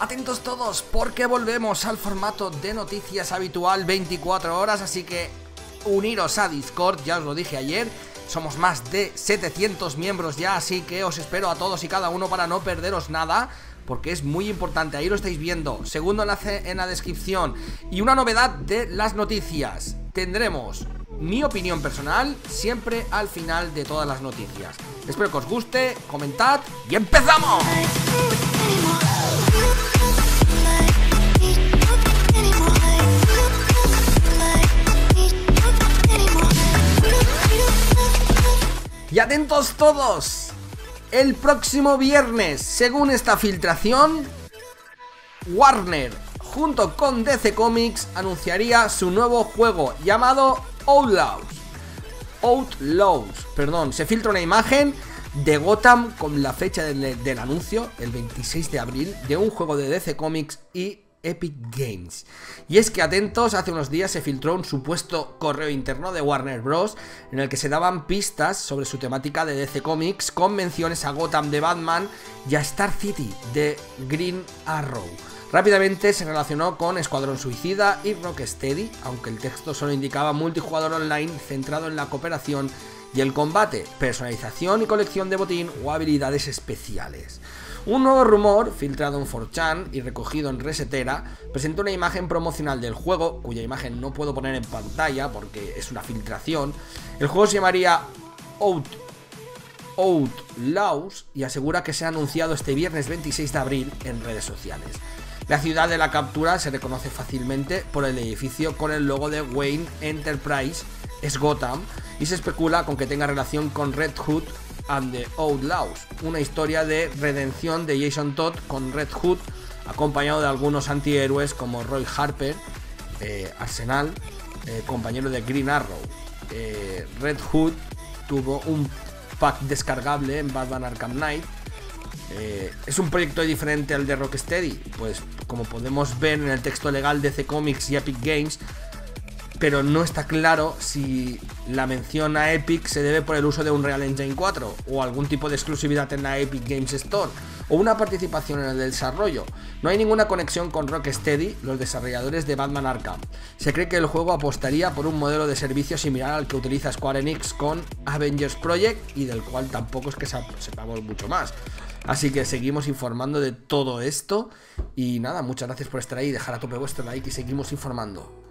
Atentos todos porque volvemos al formato de noticias habitual 24 horas, así que uniros a Discord, ya os lo dije ayer, somos más de 700 miembros ya, así que os espero a todos y cada uno para no perderos nada porque es muy importante, ahí lo estáis viendo. Segundo enlace en la descripción. Y una novedad de las noticias. Tendremos mi opinión personal siempre al final de todas las noticias. Espero que os guste, comentad y empezamos. Y atentos todos, el próximo viernes, según esta filtración, Warner junto con DC Comics anunciaría su nuevo juego llamado Outlaws. Outlaws, perdón, se filtra una imagen de Gotham con la fecha del, anuncio, el 26 de abril, de un juego de DC Comics y Epic Games. Y es que atentos, hace unos días se filtró un supuesto correo interno de Warner Bros. en el que se daban pistas sobre su temática de DC Comics con menciones a Gotham de Batman y a Star City de Green Arrow. Rápidamente se relacionó con Escuadrón Suicida y Rocksteady, aunque el texto solo indicaba multijugador online centrado en la cooperación y el combate, personalización y colección de botín o habilidades especiales. Un nuevo rumor, filtrado en 4chan y recogido en Resetera, presentó una imagen promocional del juego, cuya imagen no puedo poner en pantalla porque es una filtración. El juego se llamaría Out, Outlaws y asegura que se ha anunciado este viernes 26 de abril en redes sociales. La ciudad de la captura se reconoce fácilmente por el edificio con el logo de Wayne Enterprise, es Gotham, y se especula con que tenga relación con Red Hood and the Outlaws, una historia de redención de Jason Todd con Red Hood, acompañado de algunos antihéroes como Roy Harper, eh, Arsenal, eh, compañero de Green Arrow. Eh, Red Hood tuvo un pack descargable en Batman Arkham Knight. es un proyecto diferente al de Rocksteady, pues como podemos ver en el texto legal de C Comics y Epic Games, pero no está claro si la mención a Epic se debe por el uso de un Real Engine 4 o algún tipo de exclusividad en la Epic Games Store o una participación en el desarrollo. No hay ninguna conexión con Rocksteady, los desarrolladores de Batman Arkham. Se cree que el juego apostaría por un modelo de servicio similar al que utiliza Square Enix con Avengers Project y del cual tampoco es que sepamos mucho más. Así que seguimos informando de todo esto y nada, muchas gracias por estar ahí, dejar a tope vuestro like y seguimos informando.